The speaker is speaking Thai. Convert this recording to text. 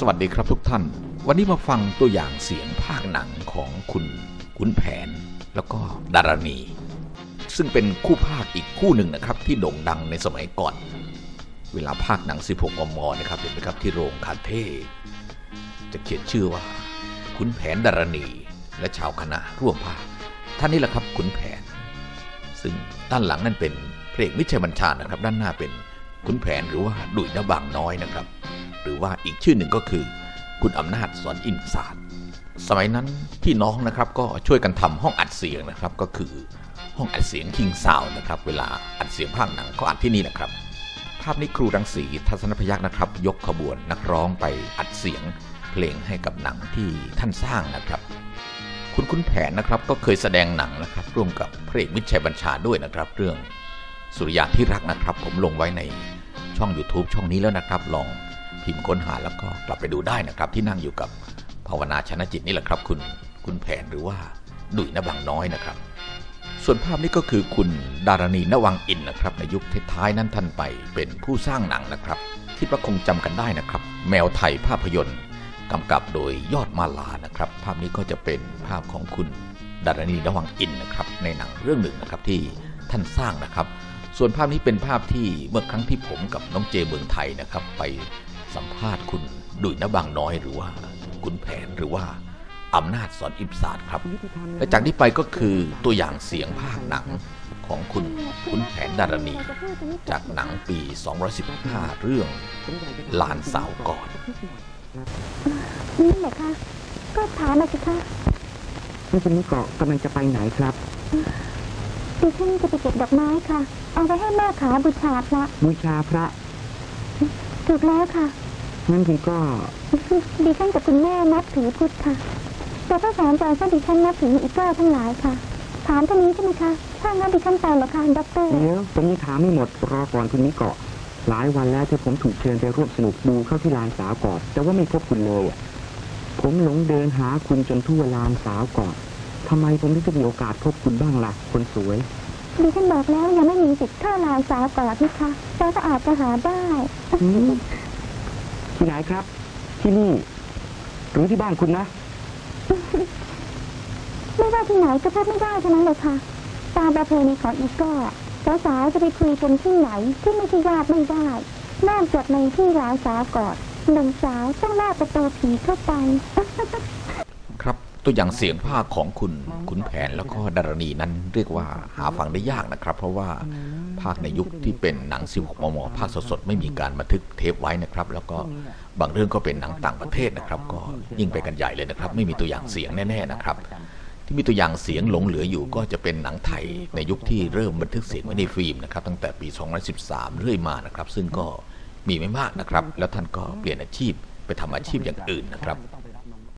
สวัสดีครับทุกท่าน วันนี้มาฟังตัวอย่างเสียงภาคหนังของคุณขุนแผน แล้วก็ดารณี ซึ่งเป็นคู่ภาคอีกคู่หนึ่งนะครับ ที่โด่งดังในสมัยก่อน เวลาภาคหนัง 16มมนะครับเห็นไหมครับที่โรงคาเท่จะเขียนชื่อว่าขุนแผนดารณี และชาวคณะร่วมภาคท่านนี้แหละครับขุนแผน ซึ่งด้านหลังนั่นเป็นเพลงมิชัยบัญชานะครับ ด้านหน้าเป็นขุนแผนหรือว่าดุยนบางน้อยนะครับ รือว่าอีกชื่อหนึ่งก็คือ คุณอำนาจสอนอินศาสตร์สมัยนั้นพี่น้องนะครับก็ช่วยกันทำห้องอัดเสียงนะครับก็คือห้องอัดเสียงคิงซาวนะครับ เวลาอัดเสียงภาคหนังก็อัดที่นี่แหละครับ ภาพนี้ครูรังสีทัศนพยักษ์นะครับ ยกขบวนนักร้องไปอัดเสียงเพลงให้กับหนังที่ท่านสร้างนะครับ คุณคุณแผนนะครับก็เคยแสดงหนังนะครับ ร่วมกับพระเอกมิตรชัยบัญชาด้วยนะครับ เรื่องสุริยาที่รักนะครับ ผมลงไว้ในช่อง YouTube ช่องนี้แล้วนะครับ ลอง พิมพ์ค้นหาแล้วก็กลับไปดูได้นะครับ ที่นั่งอยู่กับภาวนาชนะจิตนี่แหละครับ คุณคุณแผนหรือว่าดุยนบังน้อยนะครับ ส่วนภาพนี้ก็คือคุณดารณีนวังอินนะครับ ในยุคท้ายๆนั้นท่านไปเป็นผู้สร้างหนังนะครับคิดว่าคงจำกันได้นะครับ แมวไทยภาพยนตร์กำกับโดยยอดมาลานะครับ ภาพนี้ก็จะเป็นภาพของคุณดารณีนวังอินนะครับ ในหนังเรื่องหนึ่งนะครับที่ท่านสร้างนะครับ ส่วนภาพนี้เป็นภาพที่เมื่อครั้งที่ผมกับน้องเจเมืองไทยนะครับ ไป สัมภาษณ์คุณดุยนบางน้อยหรือว่า คุณแผนหรือว่าอำนาจสอนอิมศาสตร์ครับ และจากนี้ไปก็คือตัวอย่างเสียงภาคหนังของคุณขุนแผนดารณี จากหนังปี 215 เรื่องลานสาวกอดนี่แหละค่ะก็ถามมาสิคะนี่คุณนิโกะกำลังจะไปไหนครับดิฉันจะไปเก็บดอกไม้ค่ะ เอาไปให้แม่ขาบูชาพระ บูชาพระ ถูกแล้วค่ะ งั้นคุณก็ ดิฉันกับคุณแม่นับถือพุทธค่ะ แต่พระสอนใจก็ดิฉันนับถืออีกเก้าทั้งหลายค่ะ ถามเท่านี้ใช่ไหมคะ ถ้างั้นดิฉันไปเหรอคะด็อกเตอร์เดี๋ยวผมยังถามไม่หมดรอก่อนคุณนิโกะหลายวันแล้วที่ผมถูกเชิญไปร่วมสนุกดูเข้าที่ลานสาวกอดแต่ว่าไม่พบคุณเลยอะผมหลงเดินหาคุณจนทั่วลานสาวกอดทำไมผมไม่ได้มีโอกาสพบคุณบ้างล่ะคนสวยดิฉันบอกแล้วยังไม่มีสิทธิ์เข้าลายสาวกอดนี่คะแต่ก็อาจจะหาได้อืม ที่ไหนครับ ที่นี่ หรือที่บ้านคุณนะ ไม่ว่าที่ไหนก็พบไม่ได้เท่านั้นเลยค่ะ ตามประเพณีของอีกก็สาวๆจะไปคุยกันที่ไหนที่ไม่ใช่ญาติไม่ได้นอกจากในที่ร้านสาวกอดหนุ่มสาวต้องลาดประตูผีเข้าไป ตัวอย่างเสียงภาคของคุณขุนแผนแล้วก็ดารณีนั้นเรียกว่าหาฟังได้ยากนะครับ เพราะว่าภาคในยุคที่เป็นหนัง 16 มม ภาคสดๆ ไม่มีการบันทึกเทปไว้นะครับ แล้วก็บางเรื่องก็เป็นหนังต่างประเทศนะครับ ก็ยิ่งไปกันใหญ่เลยนะครับ ไม่มีตัวอย่างเสียงแน่ๆนะครับ ที่มีตัวอย่างเสียงหลงเหลืออยู่ก็จะเป็นหนังไทยในยุคที่เริ่มบันทึกเสียงไว้ในฟิล์มนะครับตั้งแต่ปี 2013 เรื่อยมานะครับ ซึ่งก็มีไม่มากนะครับ แล้วท่านก็เปลี่ยนอาชีพไปทำอาชีพอย่างอื่นนะครับ